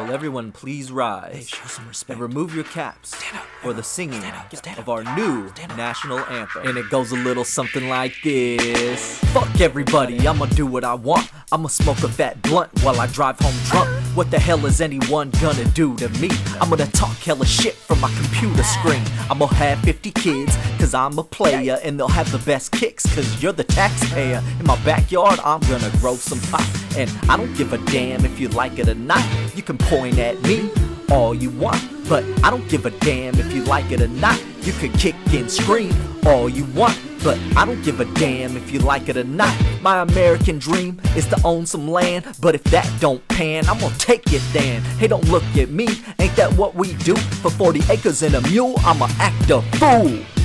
Will everyone please rise Hey, show some respect. and remove your caps up, for the singing stand up, stand of our new up, stand up. national anthem? And it goes a little something like this. Fuck everybody, I'ma do what I want. I'ma smoke a fat blunt while I drive home drunk. What the hell is anyone gonna do to me? I'm gonna talk hella shit from my computer screen. I'ma have 50 kids, cause I'm a player, and they'll have the best kicks, cause you're the taxpayer. In my backyard, I'm gonna grow some pot. And I don't give a damn if you like it or not. You can point at me all you want, but I don't give a damn if you like it or not. You could kick and scream all you want, but I don't give a damn if you like it or not. My American dream is to own some land, but if that don't pan, I'm gonna take it then. Hey, don't look at me, ain't that what we do? For 40 acres and a mule, I'ma act a fool.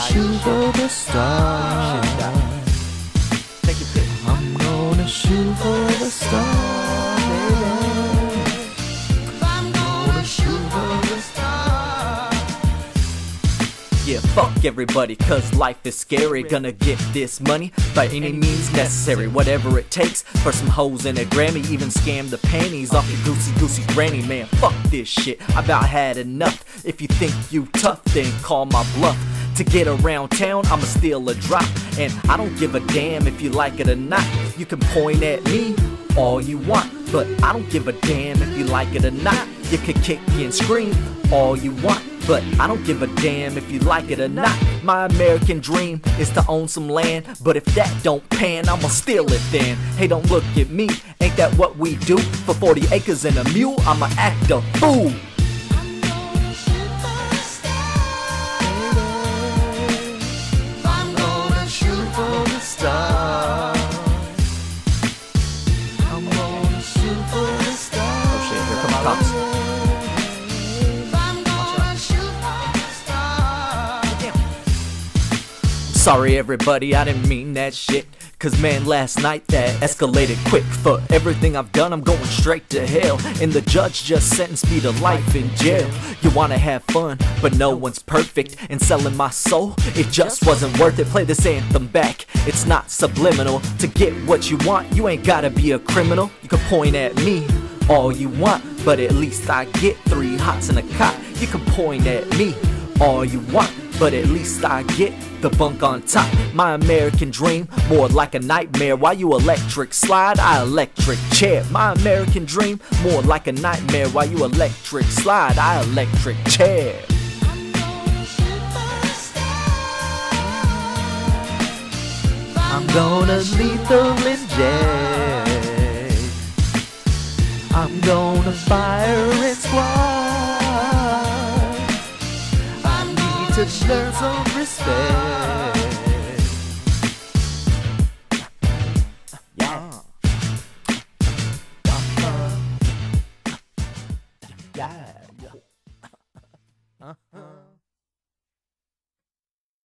Shoot for the stars. Take pick. I'm gonna shoot for the stars. I'm gonna shoot for the stars. Yeah, fuck everybody, cause life is scary. Gonna get this money by any means necessary. Whatever it takes for some hoes and a Grammy. Even scam the panties off your goosey goosey granny. Man, fuck this shit. I about had enough. If you think you tough, then call my bluff. To get around town, I'ma steal a drop. And I don't give a damn if you like it or not. You can point at me all you want, but I don't give a damn if you like it or not. You can kick and scream all you want, but I don't give a damn if you like it or not. My American dream is to own some land, but if that don't pan, I'ma steal it then. Hey, don't look at me, ain't that what we do? For 40 acres and a mule, I'ma act a fool. Cops. Sorry, everybody, I didn't mean that shit. Cause man, last night that escalated quick. For everything I've done, I'm going straight to hell. And the judge just sentenced me to life in jail. You wanna have fun, but no one's perfect. And selling my soul, it just wasn't worth it. Play this anthem back, it's not subliminal. To get what you want, you ain't gotta be a criminal. You can point at me all you want, but at least I get three hots in a cot. You can point at me all you want, but at least I get the bunk on top. My American dream, more like a nightmare. While you electric slide, I electric chair. My American dream, more like a nightmare. While you electric slide, I electric chair. I'm gonna lethal inject. I'm gonna fire and squad. I need to learn some respect. Yeah. Yeah.